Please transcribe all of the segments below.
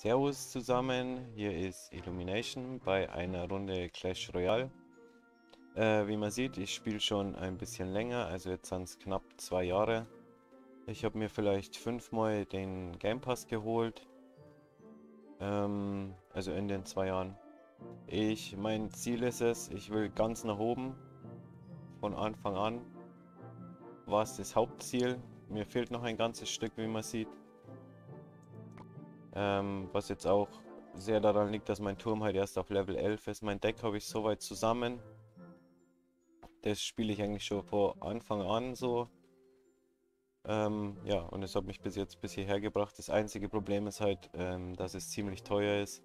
Servus zusammen, hier ist Illumination bei einer Runde Clash Royale. Äh, wie man sieht, ich spiele schon ein bisschen länger, also jetzt sind es knapp zwei Jahre. Ich habe mir vielleicht fünfmal den Game Pass geholt, ähm, also in den zwei Jahren. Ich, mein Ziel ist es, ich will ganz nach oben, von Anfang an, war es das Hauptziel. Mir fehlt noch ein ganzes Stück, wie man sieht. Ähm, was jetzt auch sehr daran liegt, dass mein Turm halt erst auf Level 11 ist. Mein Deck habe ich soweit zusammen. Das spiele ich eigentlich schon vor Anfang an so. Ähm, ja, und es hat mich bis jetzt bis hierher gebracht. Das einzige Problem ist halt, ähm, dass es ziemlich teuer ist.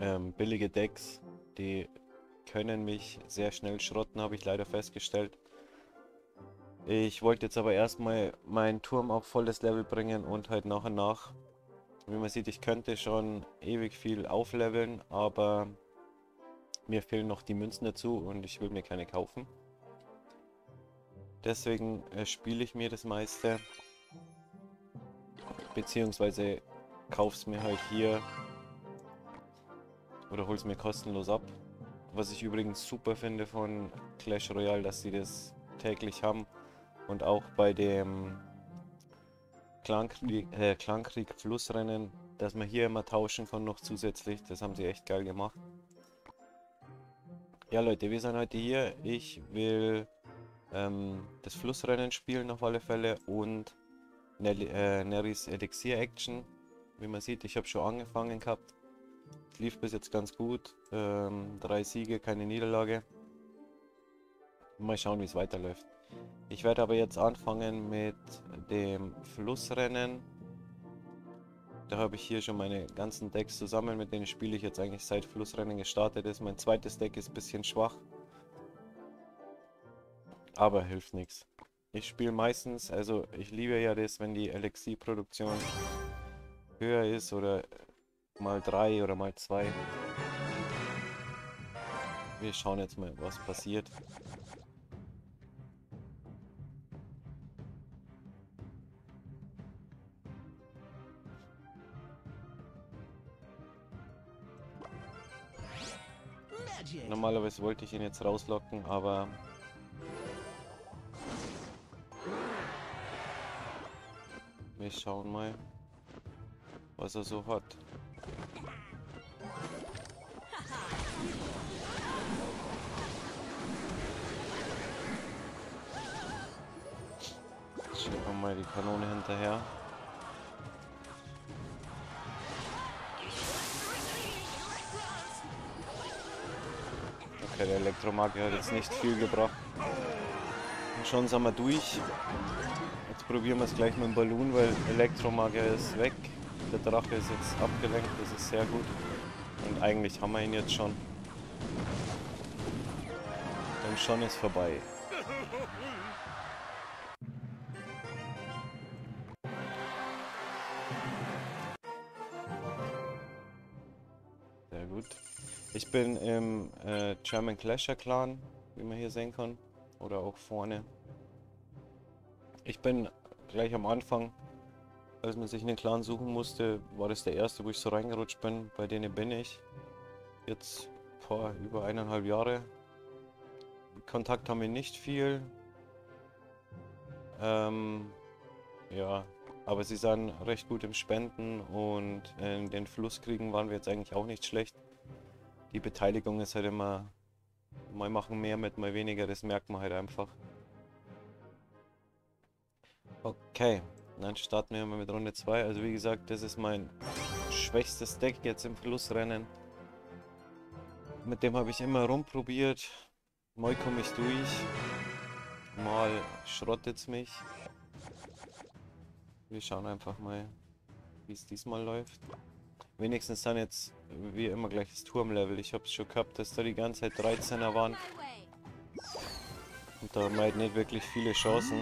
Ähm, billige Decks, die können mich sehr schnell schrotten, habe ich leider festgestellt. Ich wollte jetzt aber erstmal meinen Turm auf volles Level bringen und halt nach und nach. Wie man sieht, ich könnte schon ewig viel aufleveln, aber mir fehlen noch die Münzen dazu und ich will mir keine kaufen. Deswegen äh, spiele ich mir das meiste. Beziehungsweise kauf's mir halt hier oder hol's mir kostenlos ab. Was ich übrigens super finde von Clash Royale, dass sie das täglich haben. Und auch bei dem Clankrieg, äh, Clankrieg Flussrennen, dass man hier immer tauschen kann noch zusätzlich. Das haben sie echt geil gemacht. Ja Leute, wir sind heute hier. Ich will ähm, das Flussrennen spielen auf alle Fälle und Nelly, äh, Nerys Elixier Action. Wie man sieht, ich habe schon angefangen gehabt. Lief bis jetzt ganz gut. Ähm, drei Siege, keine Niederlage. Mal schauen, wie es weiterläuft. Ich werde aber jetzt anfangen mit dem Flussrennen. Da habe ich hier schon meine ganzen Decks zusammen, mit denen spiele ich jetzt eigentlich seit Flussrennen gestartet ist. Mein zweites Deck ist ein bisschen schwach. Aber hilft nichts. Ich spiele meistens, also ich liebe ja das, wenn die Elixir-Produktion höher ist oder mal 3 oder mal 2. Wir schauen jetzt mal, was passiert. Normalerweise wollte ich ihn jetzt rauslocken, aber... Wir schauen mal, was er so hat. Schicken mal die Kanone hinterher. Okay, der Elektromagier hat jetzt nicht viel gebracht. Und schon sind wir durch. Jetzt probieren wir es gleich mit dem Ballon, weil Elektromagier ist weg. Der Drache ist jetzt abgelenkt, das ist sehr gut. Und eigentlich haben wir ihn jetzt schon. Und schon ist vorbei. Gut. Ich bin im äh, German Clasher Clan, wie man hier sehen kann. Oder auch vorne. Ich bin gleich am Anfang, als man sich einen Clan suchen musste, war das der erste, wo ich so reingerutscht bin. Bei denen bin ich. Jetzt vor über eineinhalb Jahre. Kontakt haben wir nicht viel. Ähm, ja, aber sie sind recht gut im Spenden und in den Flusskriegen waren wir jetzt eigentlich auch nicht schlecht die Beteiligung ist halt immer, mal machen mehr mit, mal weniger, das merkt man halt einfach. Okay, dann starten wir mal mit Runde 2. Also wie gesagt, das ist mein schwächstes Deck jetzt im Flussrennen. Mit dem habe ich immer rumprobiert. Mal komme ich durch. Mal schrottet es mich. Wir schauen einfach mal, wie es diesmal läuft. Wenigstens dann jetzt wie immer gleich das Turmlevel. Ich habe es schon gehabt, dass da die ganze Zeit 13er waren. Und da haben wir halt nicht wirklich viele Chancen.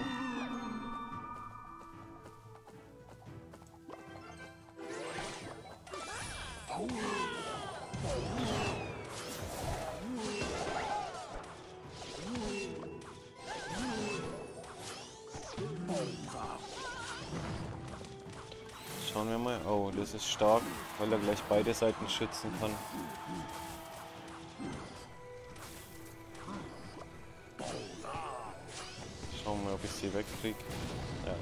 Beide Seiten schützen kann. Schauen wir ob ich sie wegkriege. Ja.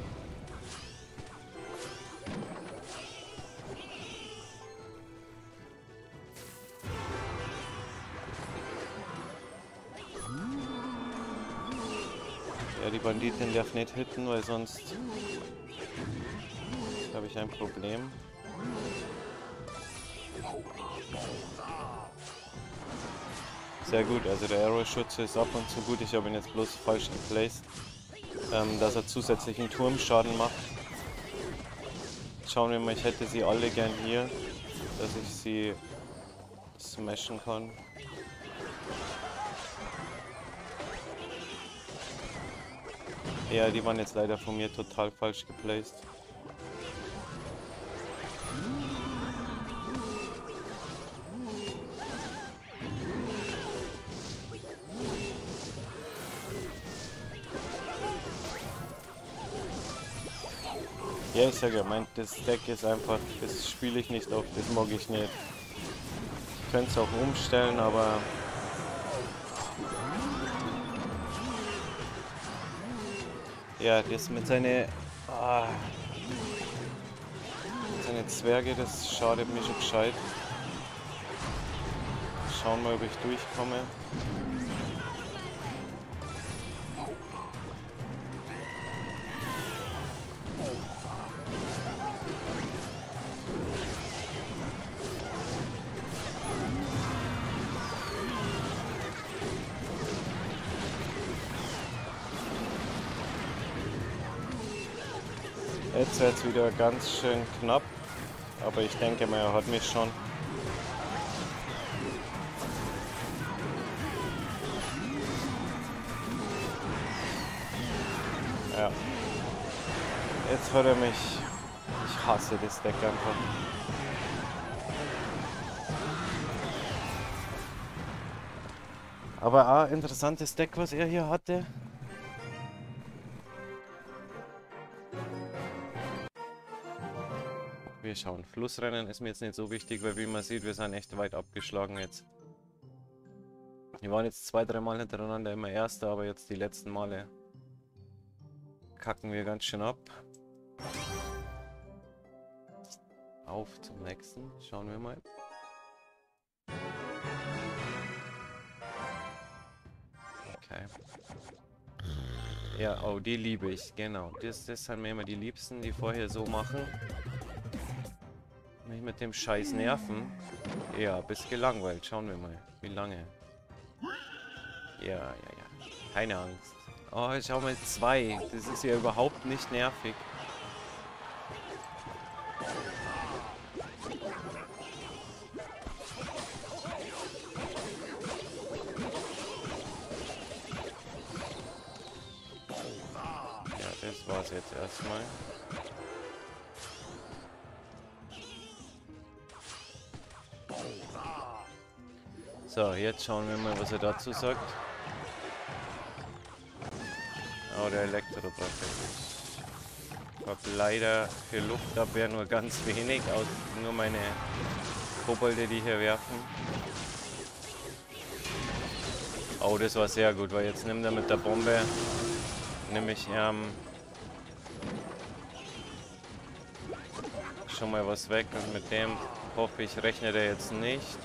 Ja, die Banditin darf nicht hitten, weil sonst habe ich ein Problem. Sehr gut, also der Arrow-Schutz ist ab und zu gut. Ich habe ihn jetzt bloß falsch geplaced. Ähm, dass er zusätzlichen Turmschaden macht. Schauen wir mal, ich hätte sie alle gern hier, dass ich sie smashen kann. Ja, die waren jetzt leider von mir total falsch geplaced. Ja, ich sage ja, mein das Deck ist einfach, das spiele ich nicht oft, das mag ich nicht. Ich könnte es auch umstellen, aber Ja, das mit seine, ah, seine Zwerge, das schadet mir schon gescheit. Schauen wir, ob ich durchkomme. Jetzt es wieder ganz schön knapp. Aber ich denke mal, er hat mich schon. Ja. Jetzt hat er mich. Ich hasse das Deck einfach. Aber auch interessantes Deck, was er hier hatte. Wir schauen. Flussrennen ist mir jetzt nicht so wichtig, weil wie man sieht, wir sind echt weit abgeschlagen jetzt. Wir waren jetzt zwei, drei Mal hintereinander immer Erster, aber jetzt die letzten Male kacken wir ganz schön ab. Auf zum nächsten. Schauen wir mal. Okay. Ja, oh, die liebe ich, genau. Das, das sind mir immer die Liebsten, die vorher so machen. Mich mit dem Scheiß nerven. Ja, bist gelangweilt. Schauen wir mal. Wie lange? Ja, ja, ja. Keine Angst. Oh, schau mal, zwei. Das ist ja überhaupt nicht nervig. Ja, das war's jetzt erstmal. So, jetzt schauen wir mal, was er dazu sagt. Oh, der Elektrodrache. Ich habe leider für Luftabwehr nur ganz wenig, aus nur meine Kobolde, die hier werfen. Oh, das war sehr gut, weil jetzt nimmt er mit der Bombe nämlich ähm, schon mal was weg und mit dem hoffe ich rechnet er jetzt nicht.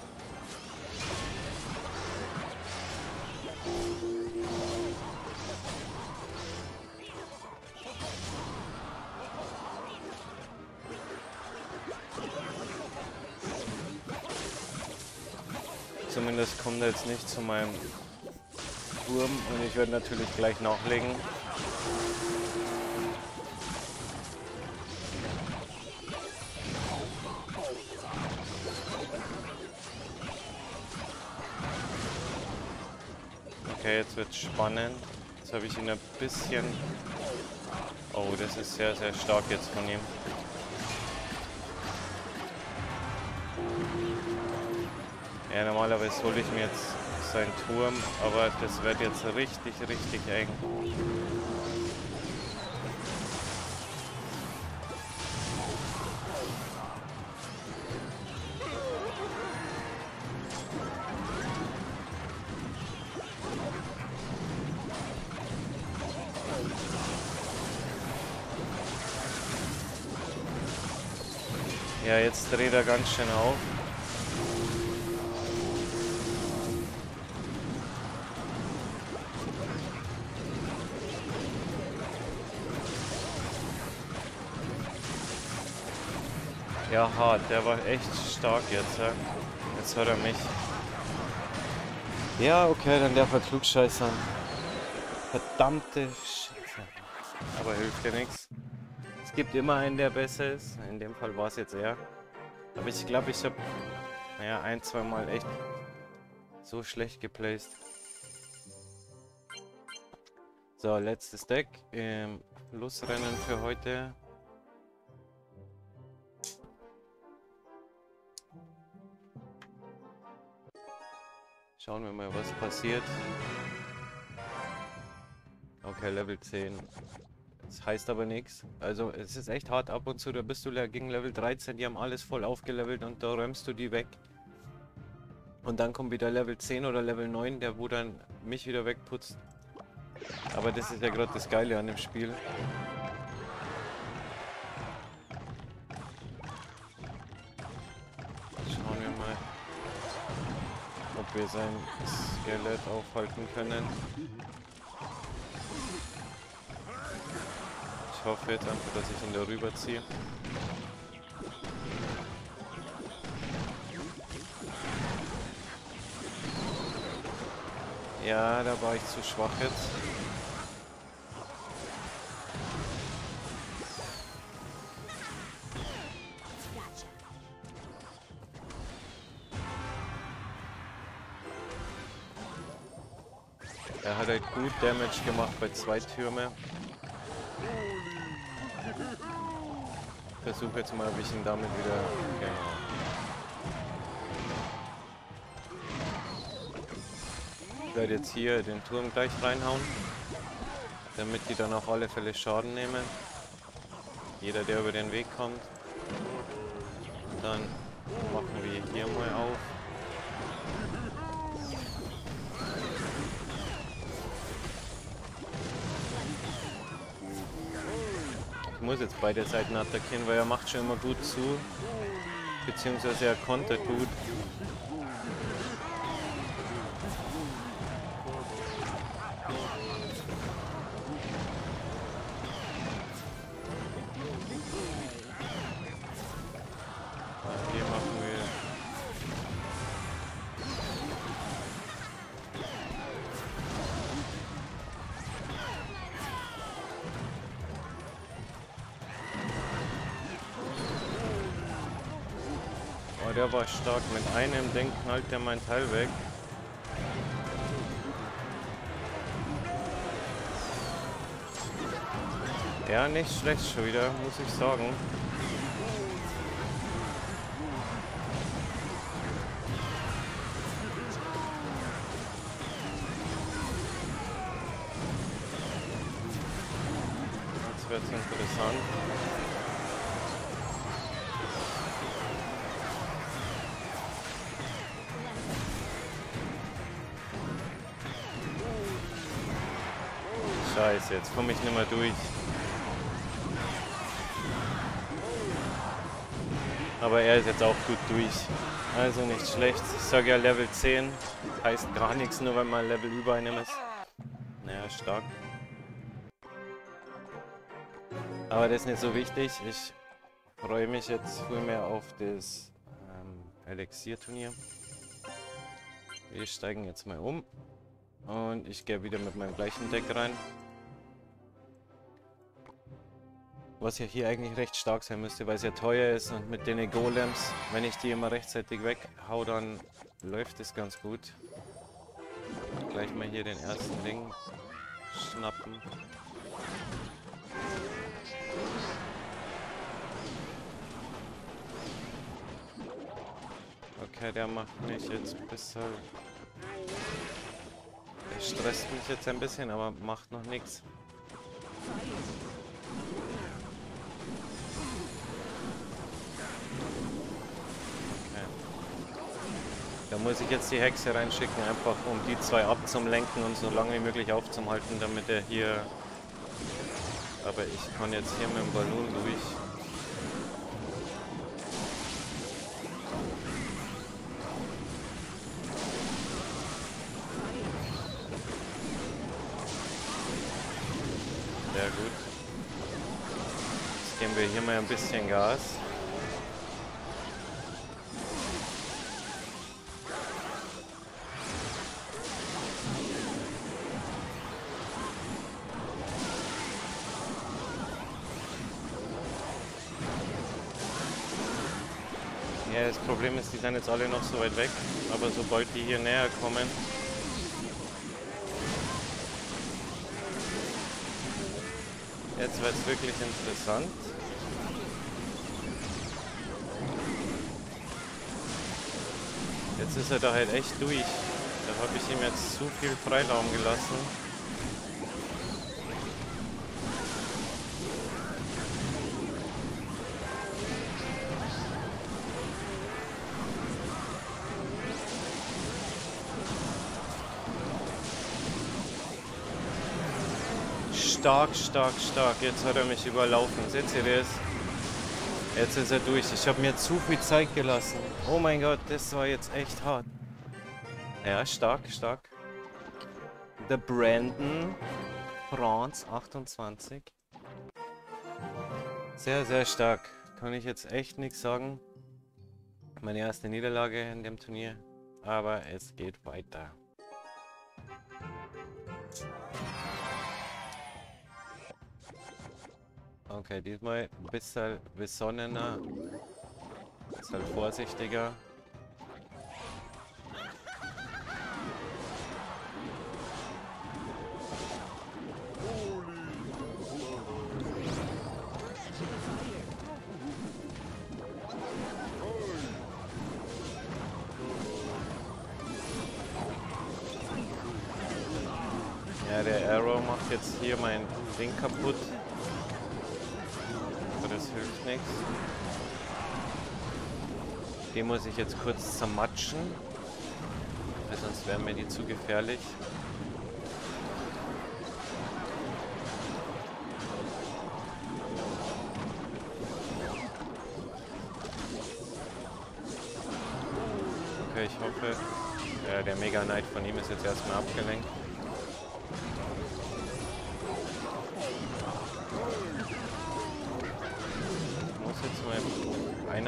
Jetzt nicht zu meinem Turm und ich werde natürlich gleich nachlegen. Okay, jetzt wird spannend. Jetzt habe ich ihn ein bisschen... Oh, das ist sehr, sehr stark jetzt von ihm. Ja, normalerweise hole ich mir jetzt seinen Turm, aber das wird jetzt richtig, richtig eng. Ja, jetzt dreht er ganz schön auf. Ja, hart. Der war echt stark jetzt. Ja. Jetzt hört er mich. Ja, okay, dann darf er klugscheißern. Verdammte Scheiße. Aber hilft dir nichts. Es gibt immer einen, der besser ist. In dem Fall war es jetzt er. Aber ich glaube, ich habe naja, ein, zwei Mal echt so schlecht geplaced. So, letztes Deck im Losrennen für heute. Schauen wir mal, was passiert. Okay, Level 10. Das heißt aber nichts. Also es ist echt hart ab und zu. Da bist du gegen Level 13, die haben alles voll aufgelevelt und da räumst du die weg. Und dann kommt wieder Level 10 oder Level 9, der wo dann mich wieder wegputzt. Aber das ist ja gerade das Geile an dem Spiel. Wir sein Skelett aufhalten können. Ich hoffe jetzt einfach, dass ich ihn darüber ziehe. Ja, da war ich zu schwach jetzt. Damage gemacht bei zwei Türme. Versuche jetzt mal, ob ich ihn damit wieder... Genau. Ich werde jetzt hier den Turm gleich reinhauen, damit die dann auf alle Fälle Schaden nehmen. Jeder, der über den Weg kommt. Dann machen wir hier mal auf. Muss jetzt beide Seiten attackieren, weil er macht schon immer gut zu. Beziehungsweise er kontert gut. Der war stark. Mit einem Ding knallt der mein Teil weg. Ja, nicht schlecht schon wieder, muss ich sagen. Komme ich nicht mehr durch. Aber er ist jetzt auch gut durch. Also nicht schlecht. Ich sage ja Level 10. Heißt gar nichts, nur weil man Level über einem ist. Naja, stark. Aber das ist nicht so wichtig. Ich freue mich jetzt vielmehr auf das ähm, Elixier-Turnier. Wir steigen jetzt mal um. Und ich gehe wieder mit meinem gleichen Deck rein. Was ja hier eigentlich recht stark sein müsste, weil es ja teuer ist und mit den Golems, wenn ich die immer rechtzeitig weghau, dann läuft es ganz gut. Gleich mal hier den ersten Ding schnappen. Okay, der macht mich jetzt ein bisschen... Der stresst mich jetzt ein bisschen, aber macht noch nichts. Da muss ich jetzt die Hexe reinschicken, einfach um die zwei abzulenken und so lange wie möglich aufzuhalten, damit er hier... Aber ich kann jetzt hier mit dem Ballon durch. Sehr gut. Jetzt geben wir hier mal ein bisschen Gas. Sind jetzt alle noch so weit weg. Aber sobald die hier näher kommen... Jetzt wird es wirklich interessant. Jetzt ist er da halt echt durch. Da habe ich ihm jetzt zu viel Freiraum gelassen. Stark, stark, stark. Jetzt hat er mich überlaufen. Seht ihr das? Jetzt ist er durch. Ich habe mir zu viel Zeit gelassen. Oh mein Gott, das war jetzt echt hart. Ja, stark, stark. The Brandon France 28. Sehr, sehr stark. Kann ich jetzt echt nichts sagen. Meine erste Niederlage in dem Turnier. Aber es geht weiter. Okay, diesmal ein bisschen besonnener. Ein bisschen vorsichtiger. Ja, der Arrow macht jetzt hier mein Ding kaputt hilft nichts. Den muss ich jetzt kurz zermatschen. Weil sonst wären mir die zu gefährlich. Okay, ich hoffe, äh, der Mega Knight von ihm ist jetzt erstmal abgelenkt.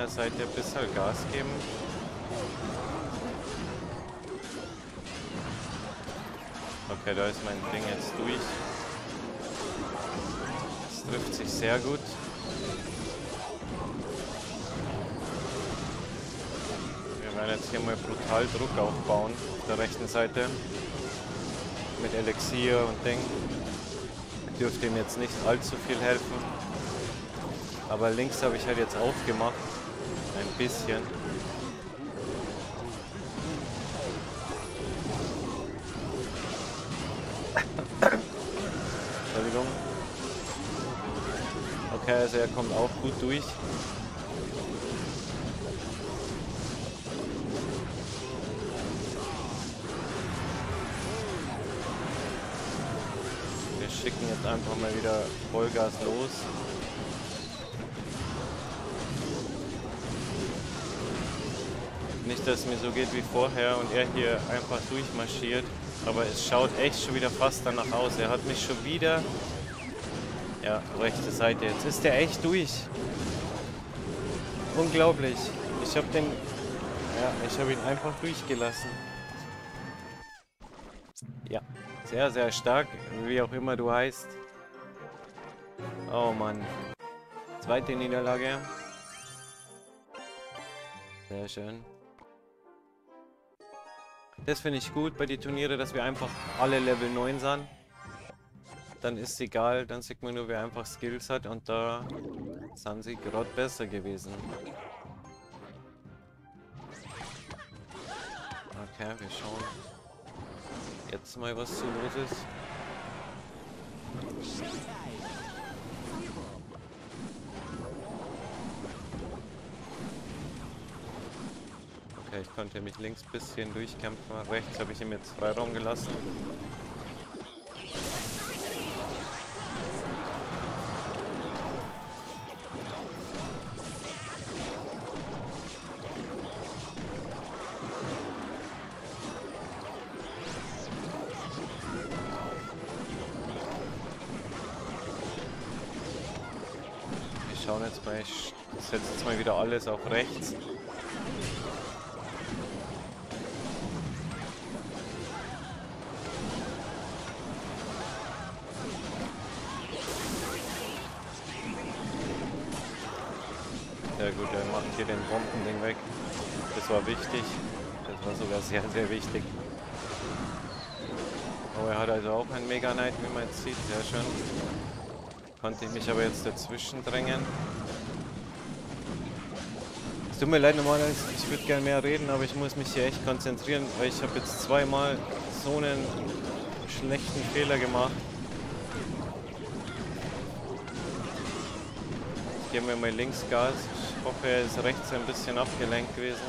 Einer Seite ein bisschen Gas geben. Okay, da ist mein Ding jetzt durch. Es trifft sich sehr gut. Wir werden jetzt hier mal brutal Druck aufbauen auf der rechten Seite. Mit Elixier und Ding. Dürfte ihm jetzt nicht allzu viel helfen. Aber links habe ich halt jetzt aufgemacht. Ein bisschen. Entschuldigung. Okay, also er kommt auch gut durch. Wir schicken jetzt einfach mal wieder Vollgas los. Nicht, dass es mir so geht wie vorher und er hier einfach durchmarschiert. Aber es schaut echt schon wieder fast danach aus. Er hat mich schon wieder... Ja, rechte Seite. Jetzt ist er echt durch. Unglaublich. Ich habe den... Ja, ich habe ihn einfach durchgelassen. Ja, sehr, sehr stark. Wie auch immer du heißt. Oh Mann. Zweite Niederlage. Sehr schön. Das finde ich gut bei den Turnieren, dass wir einfach alle Level 9 sind. Dann ist es egal, dann sieht man nur, wer einfach Skills hat und da sind sie gerade besser gewesen. Okay, wir schauen jetzt mal, was so los ist. Okay, ich konnte mich links ein bisschen durchkämpfen, rechts habe ich ihm jetzt Freiraum gelassen. Wir schauen jetzt mal, ich setze jetzt mal wieder alles auf rechts. Wichtig. Das war sogar sehr, sehr wichtig. Oh, er hat also auch ein Mega Knight, wie man jetzt sieht. Sehr schön. Konnte ich mich aber jetzt dazwischen drängen. Es tut mir leid, normalerweise, ich würde gerne mehr reden, aber ich muss mich hier echt konzentrieren, weil ich habe jetzt zweimal so einen schlechten Fehler gemacht. Ich mir mal links Gas. Ich hoffe, er ist rechts ein bisschen abgelenkt gewesen.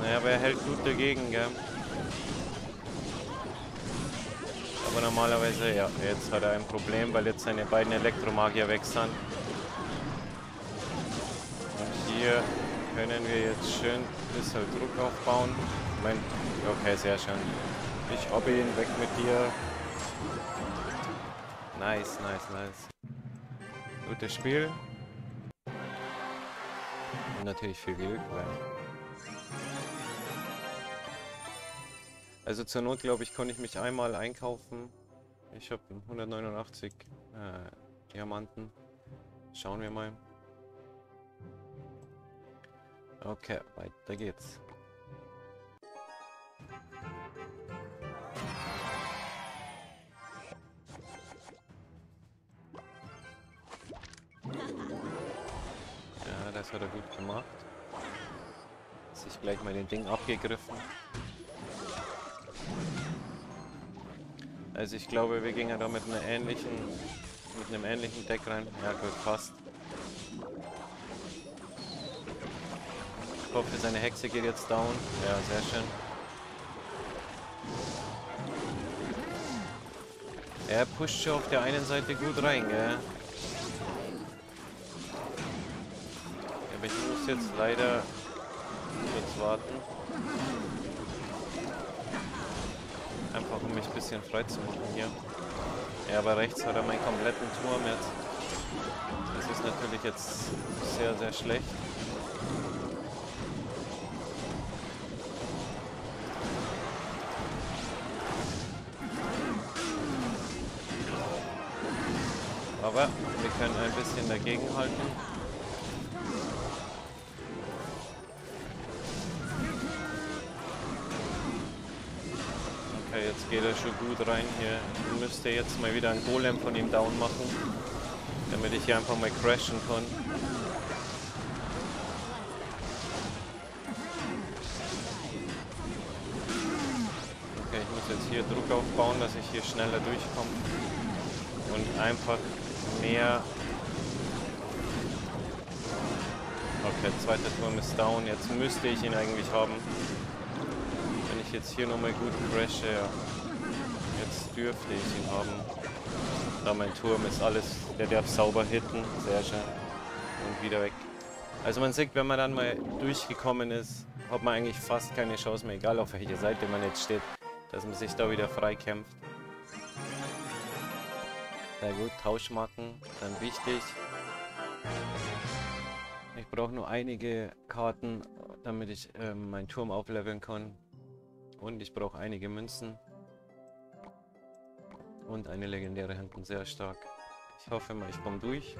Naja, aber er hält gut dagegen, gell? Aber normalerweise, ja, jetzt hat er ein Problem, weil jetzt seine beiden Elektromagier weg sind. Und hier können wir jetzt schön ein bisschen Druck aufbauen. Moment, okay, sehr schön. Ich hobbe ihn, weg mit dir. Nice, nice, nice. Gutes Spiel. Und natürlich viel Glück, weil Also zur Not, glaube ich, konnte ich mich einmal einkaufen. Ich habe 189 äh, Diamanten. Schauen wir mal. Okay, weiter geht's. Ja, das hat er gut gemacht. Sich gleich mal den Ding abgegriffen. Also ich glaube, wir gingen da mit einer ähnlichen, mit einem ähnlichen Deck rein. Ja gut, fast. Ich hoffe, seine Hexe geht jetzt down. Ja, sehr schön. Er pusht schon auf der einen Seite gut rein, gell? Aber ich muss jetzt leider kurz warten. Einfach um mich ein bisschen frei zu machen hier. Ja, aber rechts hat er meinen kompletten Turm jetzt. Das ist natürlich jetzt sehr, sehr schlecht. Aber wir können ein bisschen dagegenhalten. Geht er schon gut rein hier. Ich müsste jetzt mal wieder einen Golem von ihm down machen, damit ich hier einfach mal crashen kann. Okay, ich muss jetzt hier Druck aufbauen, dass ich hier schneller durchkomme. Und einfach mehr... Okay, zweiter Turm ist down. Jetzt müsste ich ihn eigentlich haben ich jetzt hier nochmal gut crashe, ja. Jetzt dürfte ich ihn haben. Da mein Turm ist alles, der darf sauber hitten, sehr schön. Und wieder weg. Also man sieht, wenn man dann mal durchgekommen ist, hat man eigentlich fast keine Chance mehr, egal auf welcher Seite man jetzt steht, dass man sich da wieder frei kämpft. Sehr gut, Tauschmarken, dann wichtig. Ich brauche nur einige Karten, damit ich äh, meinen Turm aufleveln kann. Und ich brauche einige Münzen. Und eine legendäre hinten, sehr stark. Ich hoffe mal, ich komme durch.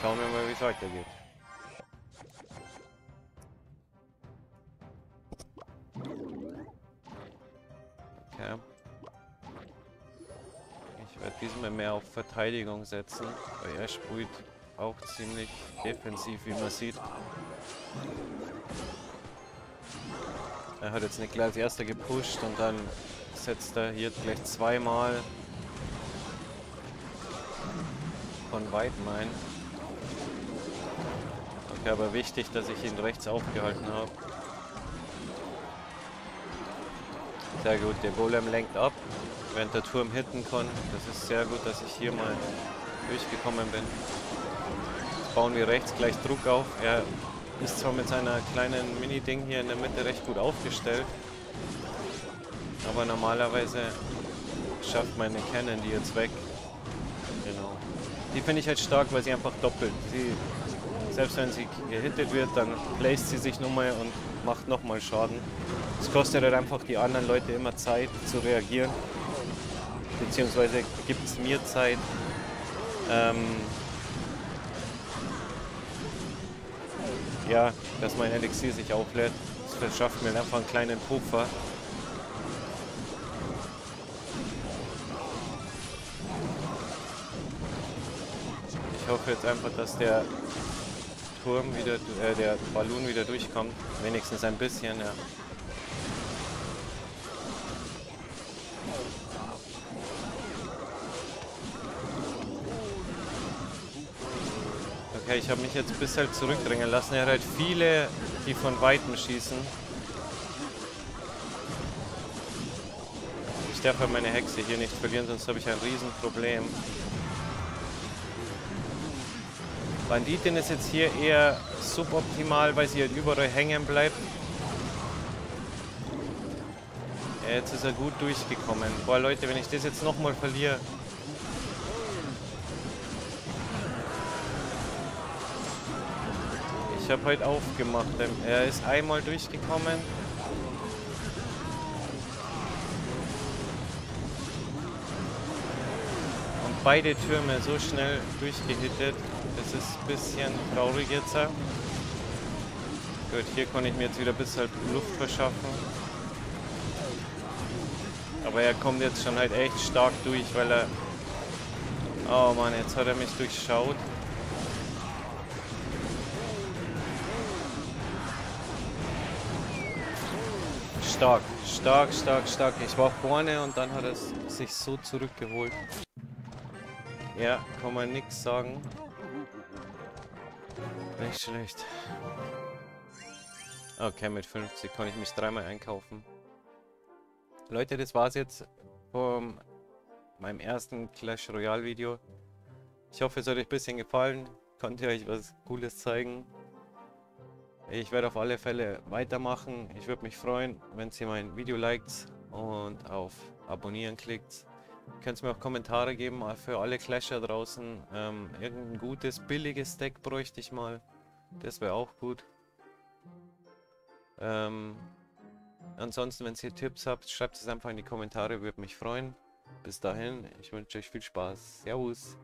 Schauen wir mal, wie es weitergeht. Ich werde diesmal mehr auf Verteidigung setzen, weil er sprüht auch ziemlich defensiv, wie man sieht. Er hat jetzt nicht gleich als erster gepusht und dann setzt er hier gleich zweimal von weitem ein. Okay, aber wichtig, dass ich ihn rechts aufgehalten habe. Sehr gut, der Golem lenkt ab, während der Turm hitten kann. Das ist sehr gut, dass ich hier mal durchgekommen bin. Jetzt bauen wir rechts gleich Druck auf. Er ist zwar mit seiner kleinen Mini-Ding hier in der Mitte recht gut aufgestellt, aber normalerweise schafft meine Cannon die jetzt weg. Genau. Die finde ich halt stark, weil sie einfach doppelt. Sie, selbst wenn sie gehittet wird, dann placed sie sich nochmal und macht nochmal Schaden. Es kostet halt einfach die anderen Leute immer Zeit zu reagieren. Beziehungsweise gibt es mir Zeit. Ähm, ja, dass mein Elixier sich auflädt. Das verschafft mir einfach einen kleinen Puffer. Ich hoffe jetzt einfach, dass der Turm wieder, äh, der Ballon wieder durchkommt. Wenigstens ein bisschen, ja. Okay, ich habe mich jetzt ein bisschen zurückdrängen lassen. Er hat halt viele, die von Weitem schießen. Ich darf halt meine Hexe hier nicht verlieren, sonst habe ich ein Riesenproblem. Banditin ist jetzt hier eher suboptimal, weil sie halt überall hängen bleibt. Ja, jetzt ist er gut durchgekommen. Boah, Leute, wenn ich das jetzt nochmal verliere... Ich habe halt aufgemacht. Er ist einmal durchgekommen. Und beide Türme so schnell durchgehittet. Das ist ein bisschen traurig jetzt. Gut, hier kann ich mir jetzt wieder ein bisschen Luft verschaffen. Aber er kommt jetzt schon halt echt stark durch, weil er... Oh Mann, jetzt hat er mich durchschaut. Stark, stark, stark, stark. Ich war vorne und dann hat er sich so zurückgeholt. Ja, kann man nichts sagen. Nicht schlecht. Okay, mit 50 kann ich mich dreimal einkaufen. Leute, das war's jetzt von meinem ersten Clash Royale Video. Ich hoffe, es hat euch ein bisschen gefallen. Konnte euch was Cooles zeigen. Ich werde auf alle Fälle weitermachen. Ich würde mich freuen, wenn ihr mein Video liked und auf Abonnieren klickt. Könnt mir auch Kommentare geben für alle Clasher draußen. Ähm, irgendein gutes, billiges Deck bräuchte ich mal. Das wäre auch gut. Ähm, ansonsten, wenn ihr Tipps habt, schreibt es einfach in die Kommentare, würde mich freuen. Bis dahin, ich wünsche euch viel Spaß. Servus.